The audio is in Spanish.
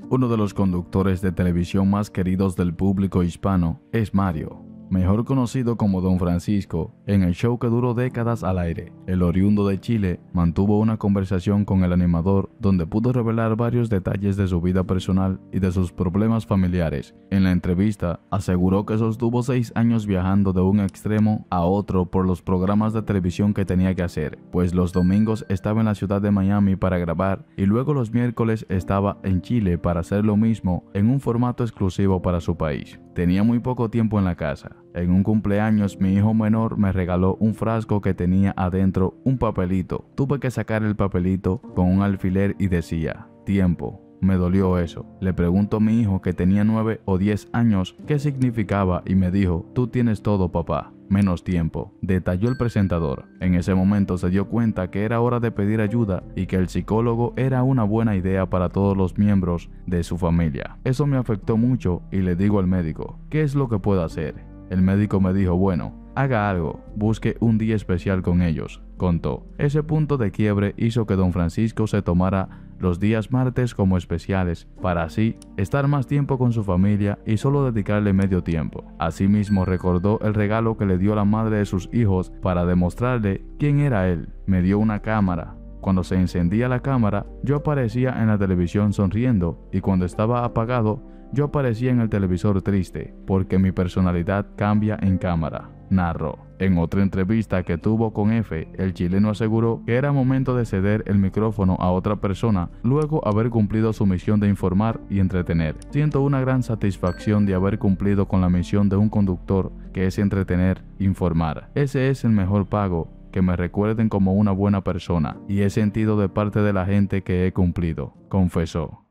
Uno de los conductores de televisión más queridos del público hispano es Mario, mejor conocido como Don Francisco, en el show que duró décadas al aire. El oriundo de Chile mantuvo una conversación con el animador donde pudo revelar varios detalles de su vida personal y de sus problemas familiares. En la entrevista, aseguró que sostuvo seis años viajando de un extremo a otro por los programas de televisión que tenía que hacer, pues los domingos estaba en la ciudad de Miami para grabar y luego los miércoles estaba en Chile para hacer lo mismo en un formato exclusivo para su país. Tenía muy poco tiempo en la casa. En un cumpleaños mi hijo menor me regaló un frasco que tenía adentro un papelito. Tuve que sacar el papelito con un alfiler y decía, tiempo. Me dolió eso. Le pregunto a mi hijo que tenía 9 o 10 años qué significaba y me dijo, tú tienes todo papá menos tiempo, detalló el presentador. En ese momento se dio cuenta que era hora de pedir ayuda y que el psicólogo era una buena idea para todos los miembros de su familia. Eso me afectó mucho y le digo al médico, ¿qué es lo que puedo hacer? El médico me dijo, bueno, haga algo, busque un día especial con ellos, contó. Ese punto de quiebre hizo que don Francisco se tomara los días martes como especiales, para así estar más tiempo con su familia y solo dedicarle medio tiempo. Asimismo recordó el regalo que le dio la madre de sus hijos para demostrarle quién era él. Me dio una cámara. Cuando se encendía la cámara, yo aparecía en la televisión sonriendo y cuando estaba apagado, yo aparecía en el televisor triste, porque mi personalidad cambia en cámara, narró. En otra entrevista que tuvo con F, el chileno aseguró que era momento de ceder el micrófono a otra persona luego haber cumplido su misión de informar y entretener. Siento una gran satisfacción de haber cumplido con la misión de un conductor que es entretener, informar. Ese es el mejor pago que me recuerden como una buena persona y he sentido de parte de la gente que he cumplido, confesó.